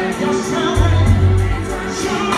Your time, your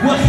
What?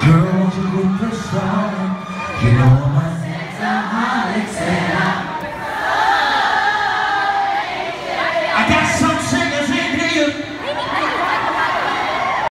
Girl, won't you go for a You know I'm a sexaholic,